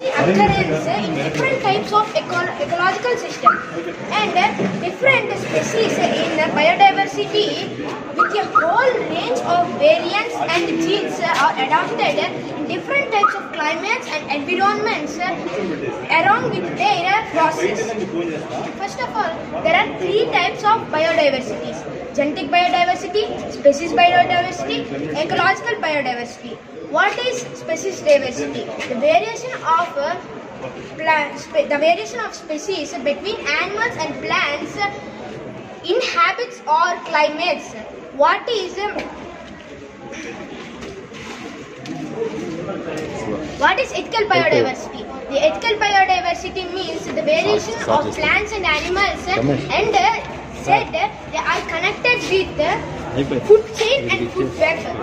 occurrence in different types of eco- ecological system and different species in biodiversity with a whole range of variants and genes are adapted in different types of climates and environments along with their process. First of all, there are three types of biodiversities. Genetic biodiversity, species biodiversity, ecological biodiversity. What is species diversity? The variation of uh, the variation of species between animals and plants uh, in habits or climates. What is um, what is ethical biodiversity? The ethical biodiversity means the variation of plants and animals uh, and uh, said uh, they are connected with Food chain and put back.